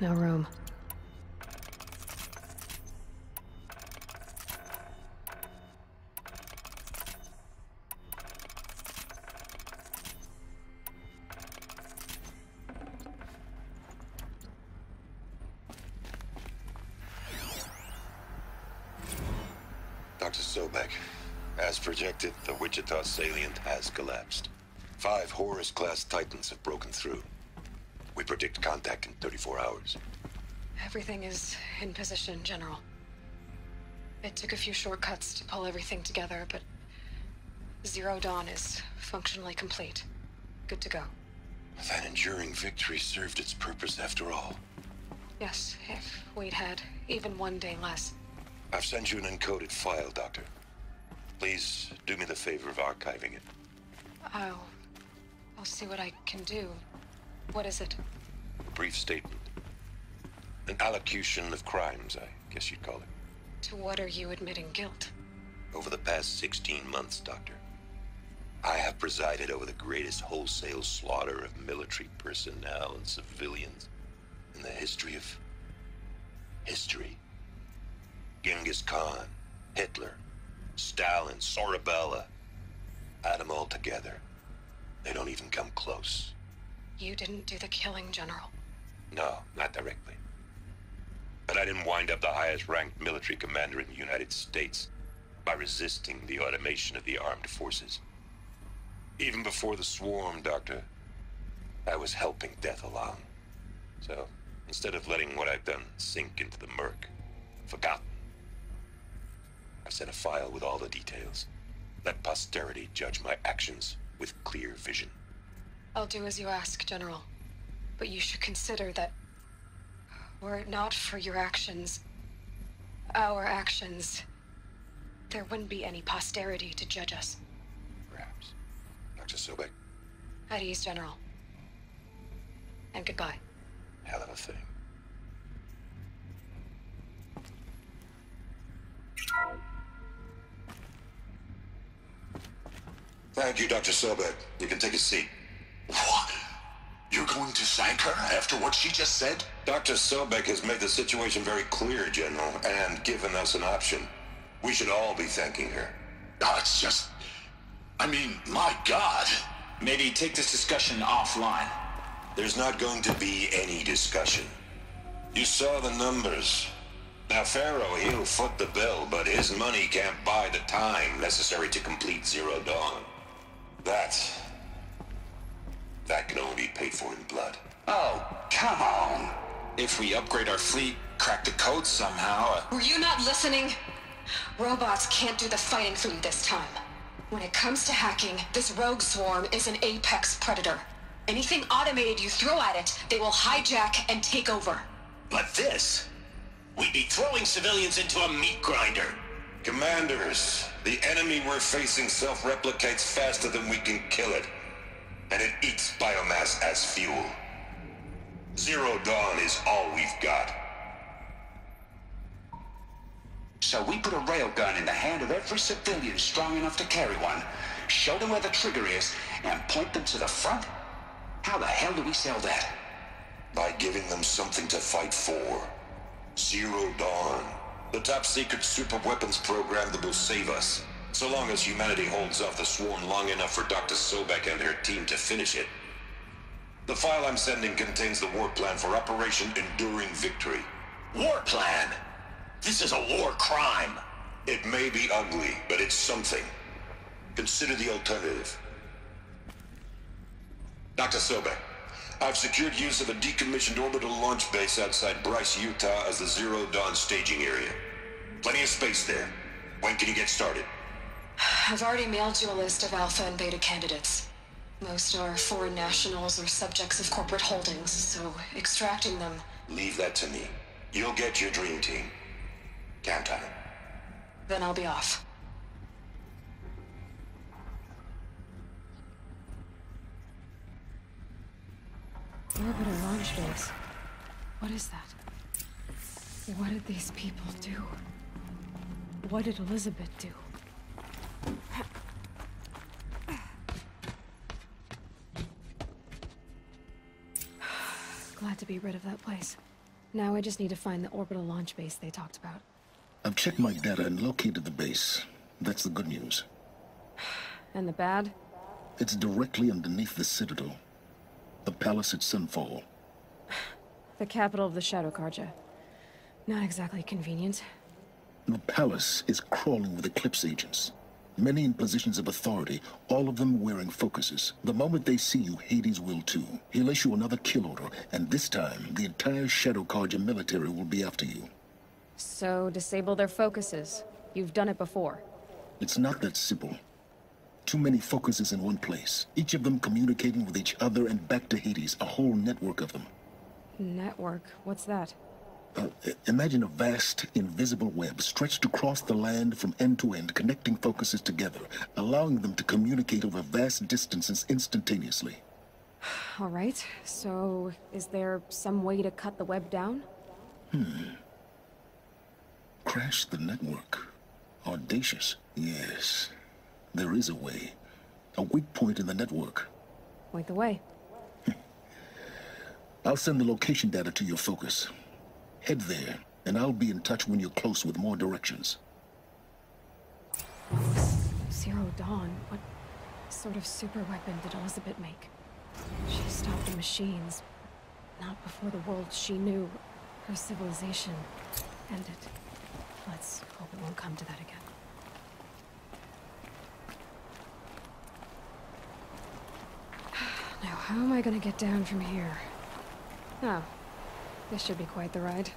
no room. Dr. Sobeck, as projected, the Wichita salient has collapsed. Five Horus-class Titans have broken through. We predict contact in 34 hours. Everything is in position, General. It took a few shortcuts to pull everything together, but Zero Dawn is functionally complete. Good to go. That enduring victory served its purpose after all. Yes, if we'd had even one day less. I've sent you an encoded file, Doctor. Please do me the favor of archiving it. I'll... I'll see what I can do. What is it? Brief statement. An allocution of crimes, I guess you'd call it. To what are you admitting guilt? Over the past 16 months, Doctor, I have presided over the greatest wholesale slaughter of military personnel and civilians in the history of... history. Genghis Khan, Hitler, Stalin, Sorabella. Add them all together. They don't even come close. You didn't do the killing, General. No, not directly. But I didn't wind up the highest ranked military commander in the United States by resisting the automation of the armed forces. Even before the swarm, Doctor, I was helping death along. So, instead of letting what I've done sink into the murk, forgotten, I've sent a file with all the details. Let posterity judge my actions with clear vision. I'll do as you ask, General. But you should consider that... Were it not for your actions... Our actions... There wouldn't be any posterity to judge us. Perhaps. Dr. Sobeck, At ease, General. And goodbye. hell of a thing. Thank you, Dr. Sobeck. You can take a seat. What? You're going to thank her after what she just said? Dr. Sobeck has made the situation very clear, General, and given us an option. We should all be thanking her. No, it's just... I mean, my God. Maybe take this discussion offline. There's not going to be any discussion. You saw the numbers. Now, Faro, he'll foot the bill, but his money can't buy the time necessary to complete Zero Dawn. That... That can only be paid for in blood. Oh, come on. If we upgrade our fleet, crack the code somehow, uh, Were you not listening? Robots can't do the fighting for you this time. When it comes to hacking, this rogue swarm is an apex predator. Anything automated you throw at it, they will hijack and take over. But this, we'd be throwing civilians into a meat grinder. Commanders, the enemy we're facing self-replicates faster than we can kill it. And it eats biomass as fuel. Zero Dawn is all we've got. So we put a railgun in the hand of every civilian strong enough to carry one, show them where the trigger is, and point them to the front? How the hell do we sell that? By giving them something to fight for. Zero Dawn. The top secret super weapons program that will save us. So long as humanity holds off the swarm long enough for Dr. Sobeck and her team to finish it. The file I'm sending contains the war plan for Operation Enduring Victory. War plan. This is a war crime. It may be ugly, but it's something. Consider the alternative. Dr. Sobeck, I've secured use of a decommissioned orbital launch base outside Bryce, Utah as the Zero Dawn staging area. Plenty of space there. When can you get started? I've already mailed you a list of alpha and beta candidates. Most are foreign nationals or subjects of corporate holdings, so extracting them. Leave that to me. You'll get your dream team. Count on it. Then I'll be off. Orbital launch base. What is that? What did these people do? What did Elizabeth do? Glad to be rid of that place. Now I just need to find the orbital launch base they talked about. I've checked my data and located the base. That's the good news. And the bad? It's directly underneath the Citadel. The palace at Sunfall. The capital of the Shadow Carja. Not exactly convenient. The palace is crawling with Eclipse agents. Many in positions of authority, all of them wearing focuses. The moment they see you, Hades will too. He'll issue another kill order, and this time, the entire Shadow Carja military will be after you. So, disable their focuses. You've done it before. It's not that simple. Too many focuses in one place, each of them communicating with each other and back to Hades, a whole network of them. Network? What's that? Uh, imagine a vast, invisible web stretched across the land from end to end, connecting focuses together, allowing them to communicate over vast distances instantaneously. All right, so is there some way to cut the web down? Hmm. Crash the network. Audacious. Yes. There is a way. A weak point in the network. Point the way. I'll send the location data to your focus. Head there, and I'll be in touch when you're close with more directions. Zero Dawn? What sort of super weapon did Elizabeth make? She stopped the machines, not before the world she knew, her civilization, ended. Let's hope it won't come to that again. Now, how am I gonna get down from here? Oh, this should be quite the ride.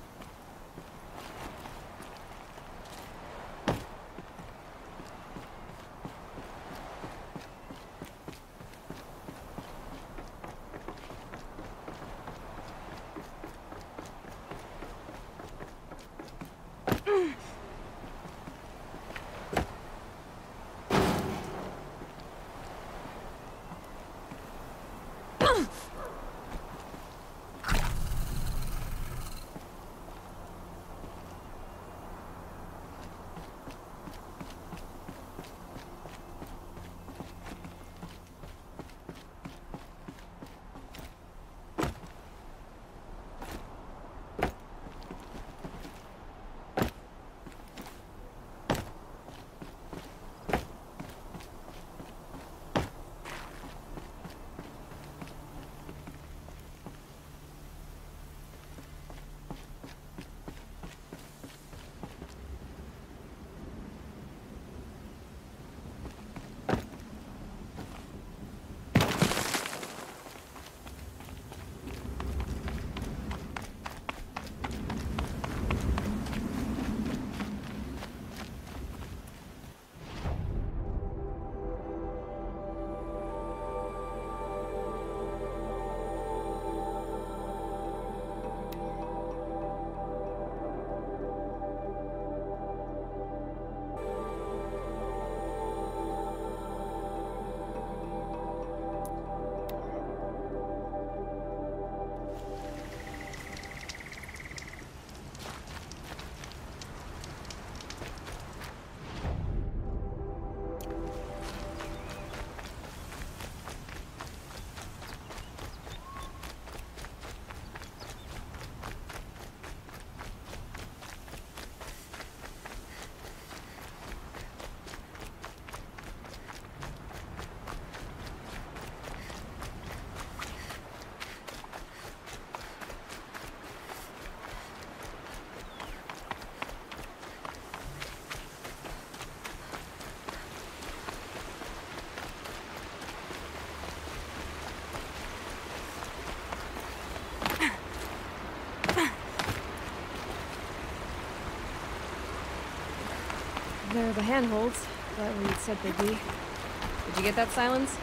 They're the handholds, where you said they'd be. Did you get that silence?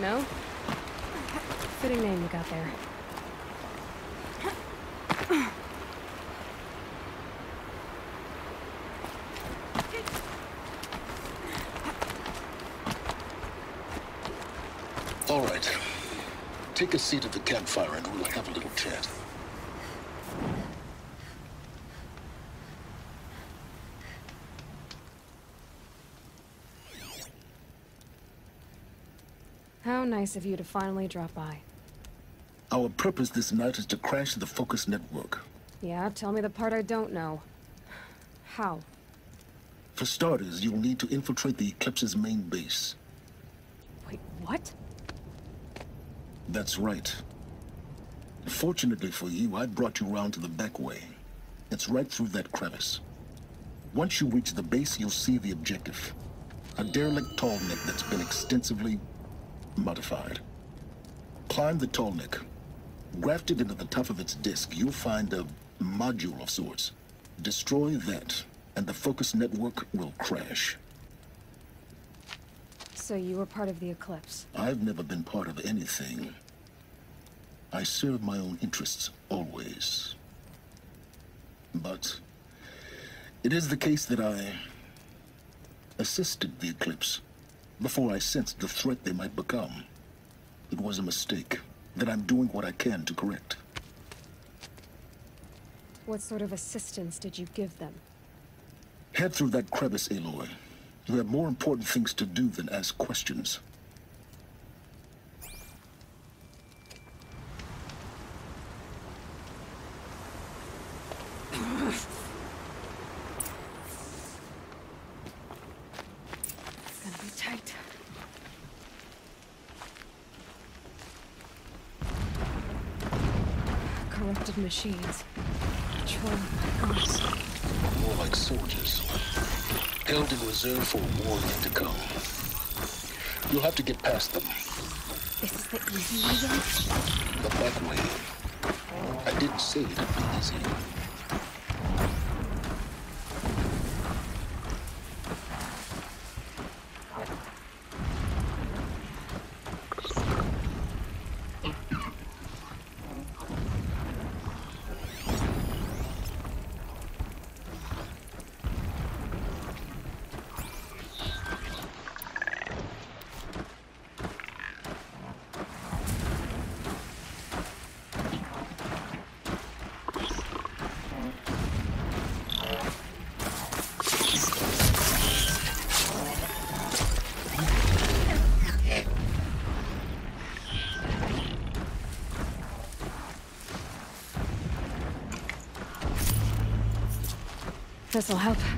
No? Fitting name you got there. All right. Take a seat at the campfire and we'll have a little chat. Nice of you to finally drop by. Our purpose this night is to crash the Focus network. Yeah, tell me the part I don't know. How? For starters, you'll need to infiltrate the Eclipse's main base. Wait, what? That's right. Fortunately for you, I brought you round to the back way. It's right through that crevice. Once you reach the base, you'll see the objective. A derelict tall neck that's been extensively modified. Climb the tall neck. Grafted into the top of its disk, you'll find a module of sorts. Destroy that, and the focus network will crash. So you were part of the Eclipse? I've never been part of anything. I serve my own interests, always. But it is the case that I assisted the Eclipse before I sensed the threat they might become. It was a mistake that I'm doing what I can to correct. What sort of assistance did you give them? Head through that crevice, Aloy. You have more important things to do than ask questions. It's gonna be tight. Corrupted machines. Patrolling my. More like soldiers. Held in reserve for a war yet to come. You'll have to get past them. This is the easy way out? The back way. I didn't say it'd be easy. This'll help.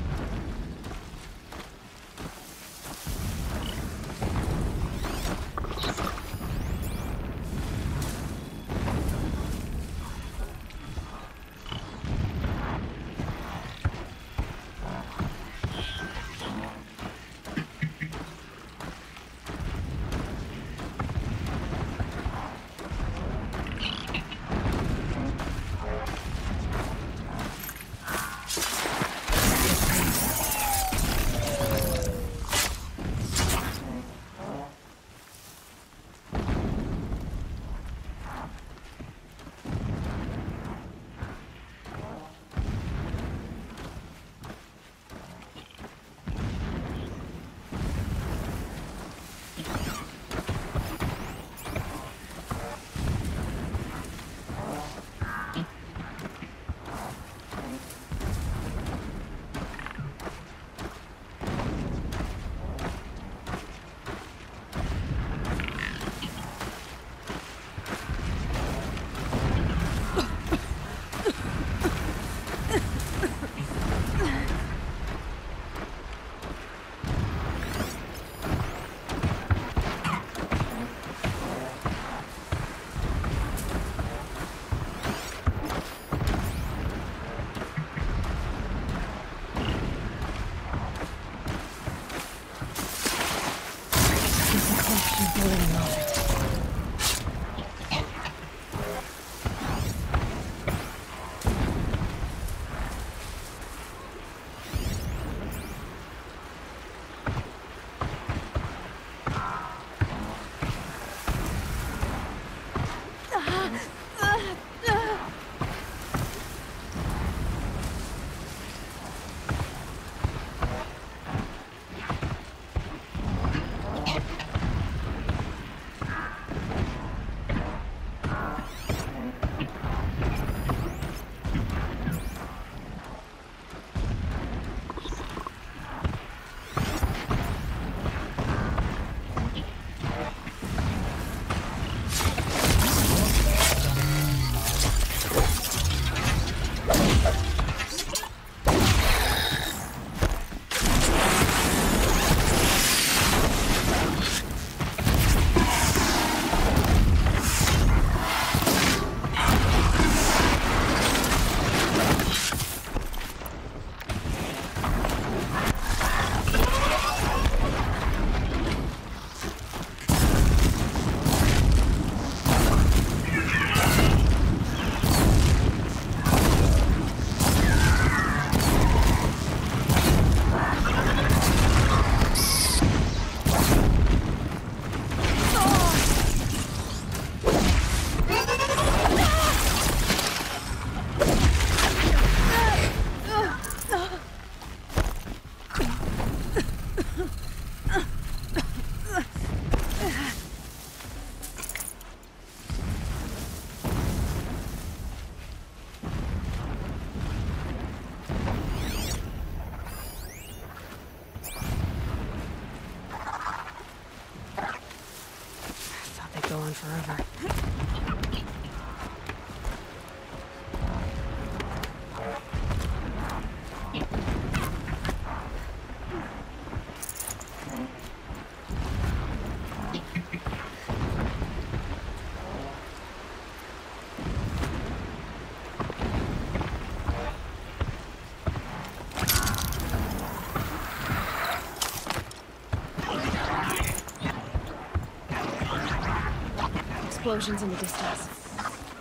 Explosions in the distance.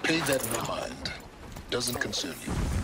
Pay that no mind. Doesn't concern you.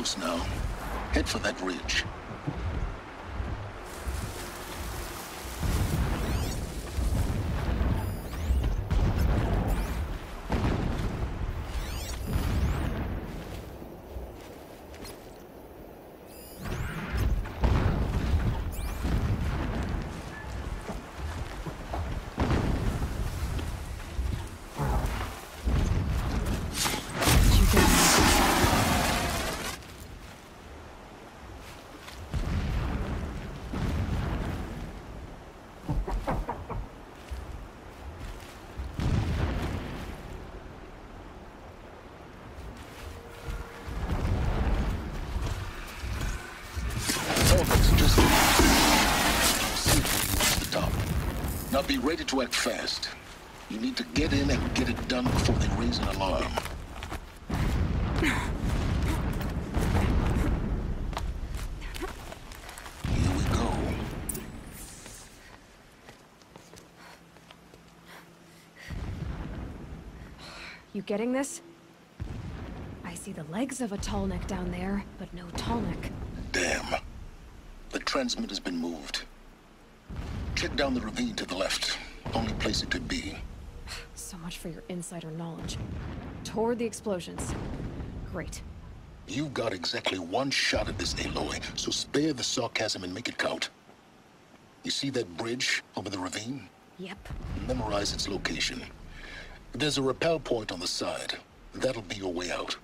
Close now. Head for that ridge. Be ready to act fast. You need to get in and get it done before they raise an alarm. Here we go. You getting this? I see the legs of a tall neck down there, but no tall neck. Damn. The transmitter's been moved. Check down the ravine to the left. Only place it could be. So much for your insider knowledge. Toward the explosions. Great. You've got exactly one shot at this, Aloy, so spare the sarcasm and make it count. You see that bridge over the ravine? Yep. Memorize its location. There's a rappel point on the side. That'll be your way out.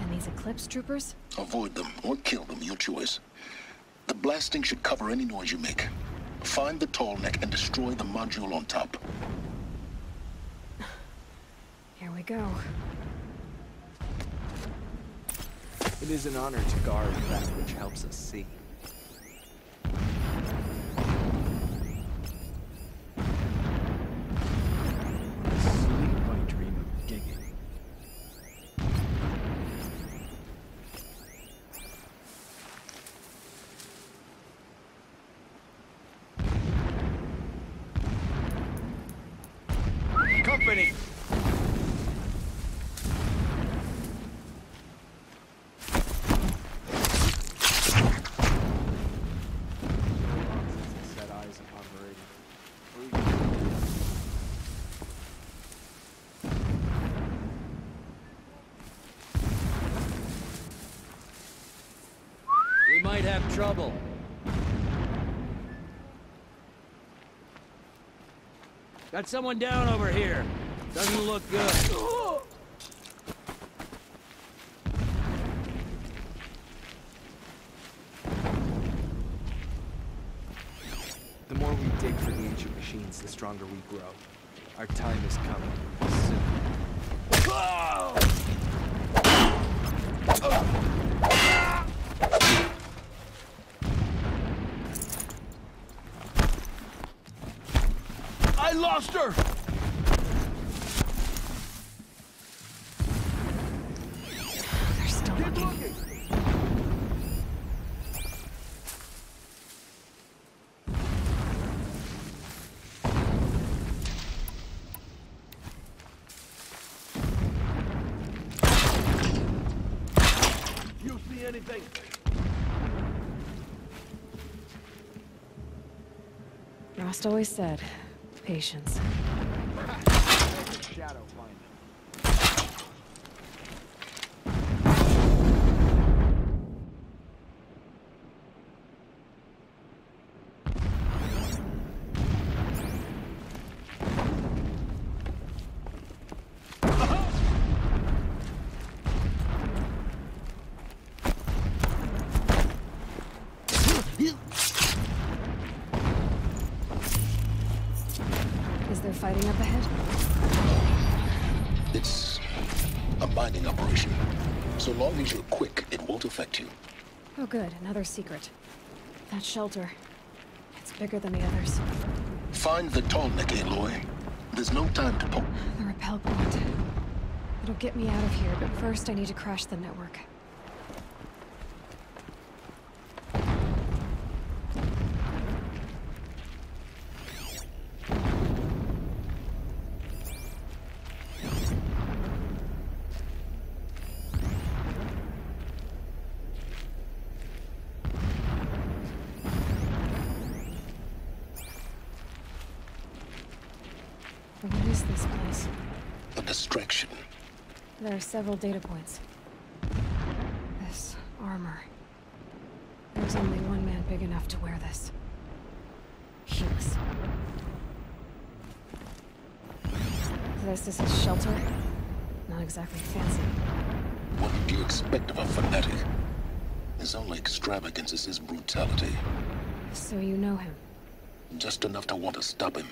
And these Eclipse troopers? Avoid them or kill them, your choice. The blasting should cover any noise you make. Find the tall neck and destroy the module on top. Here we go. It is an honor to guard that which helps us see. Trouble. Got someone down over here. Doesn't look good. The more we dig for the ancient machines, the stronger we grow. Our time is coming. Soon. Her! They're still looking. You see anything? Rost always said, patience. Operation. So long as you're quick, it won't affect you. Oh good, another secret. That shelter. It's bigger than the others. Find the Tallneck, Aloy. There's no time to poke. The rappel point. It'll get me out of here, but first I need to crash the network. What is this place? A distraction. There are several data points. This armor. There's only one man big enough to wear this. Hughes. This is his shelter. Not exactly fancy. What did you expect of a fanatic? His only extravagance is his brutality. So you know him. Just enough to want to stop him.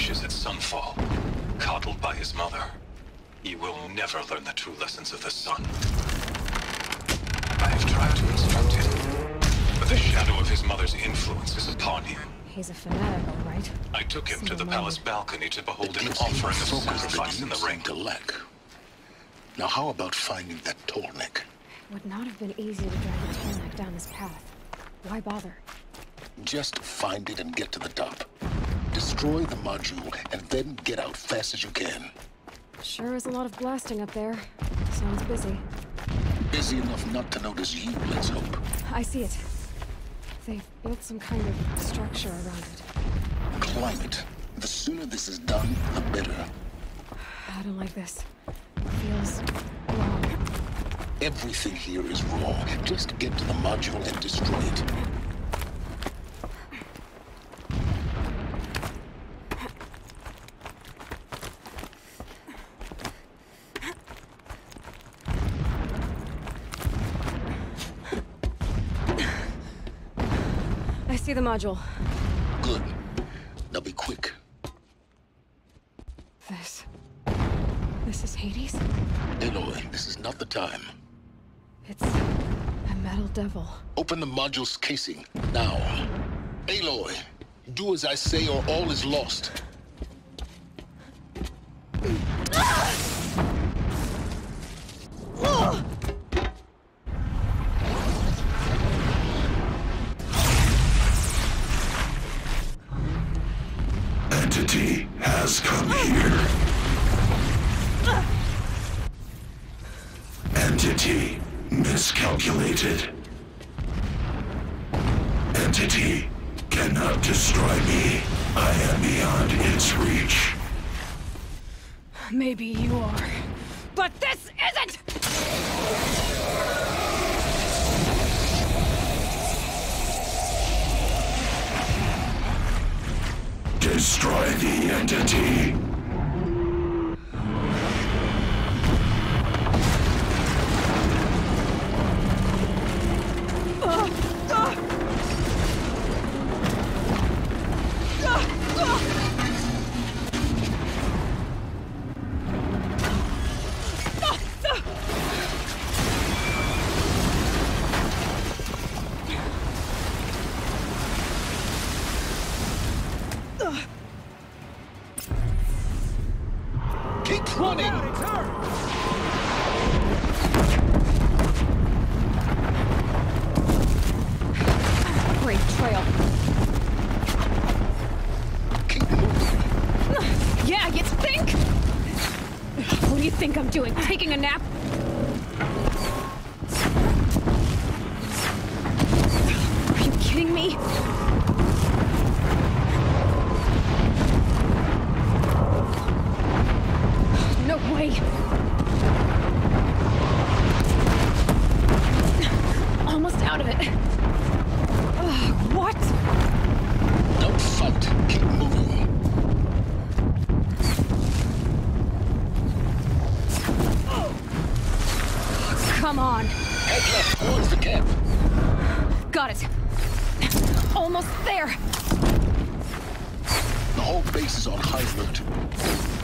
Itamen at Sunfall, coddled by his mother, he will never learn the true lessons of the sun. I have tried to instruct him, but the shadow of his mother's influence is upon him. He's a fanatic, all right. I took him to the Single-minded. palace balcony to behold an him offering a of focus sacrifice that in the you ring. seem to lack. Now how about finding that Tallneck? Would not have been easy to drag the Tallneck down this path. Why bother? Just find it and get to the top. Destroy the module and then get out fast as you can. Sure is a lot of blasting up there. Sounds busy. Busy enough not to notice you, let's hope. I see it. They've built some kind of structure around it. Climate. The sooner this is done, the better. I don't like this. Feels wrong. Everything here is wrong. Just get to the module and destroy it. The module. Good. Now be quick. This. This is Hades? Aloy, this is not the time. It's a metal devil. Open the module's casing, now. Aloy, do as I say or all is lost. Ah! Come on. Head left towards the camp. Got it. Almost there. The whole base is on high alert.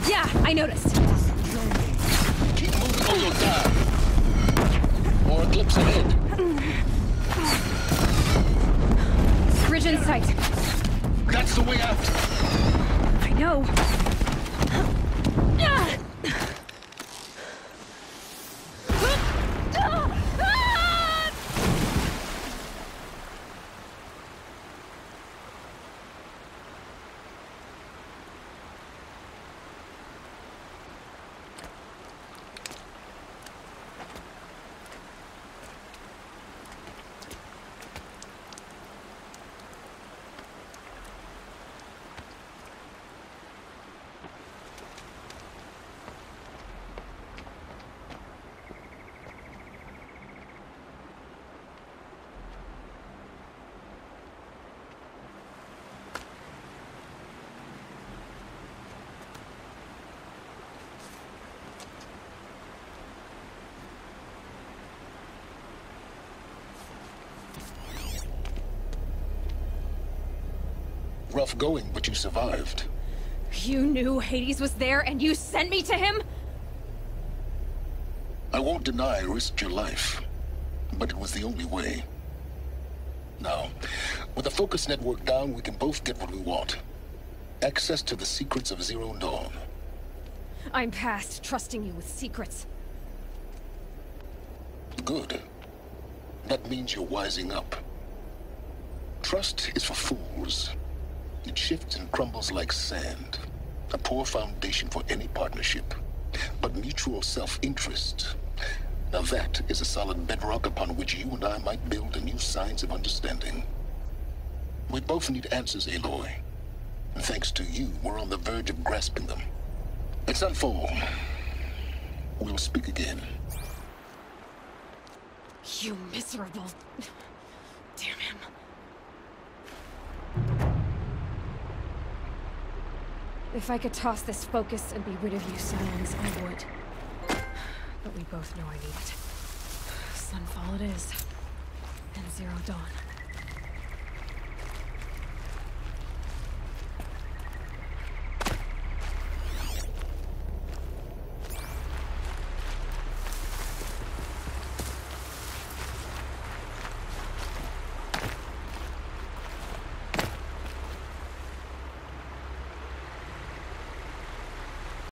Yeah, I noticed. Keep moving or you'll die. More eclipse ahead. Bridge in sight. That's the way out. I know. Rough going, but you survived. You knew Hades was there and you sent me to him? I won't deny I risked your life, but it was the only way. Now, with the focus network down, we can both get what we want. Access to the secrets of Zero Dawn. I'm past trusting you with secrets. Good. That means you're wising up. Trust is for fools. It shifts and crumbles like sand. A poor foundation for any partnership. But mutual self-interest. Now that is a solid bedrock upon which you and I might build a new science of understanding. We both need answers, Aloy. And thanks to you, we're on the verge of grasping them. It's unfold. We'll speak again. You miserable. Damn him. If I could toss this focus and be rid of you, Sylens, I would. But we both know I need it. Sunfall it is. And Zero Dawn.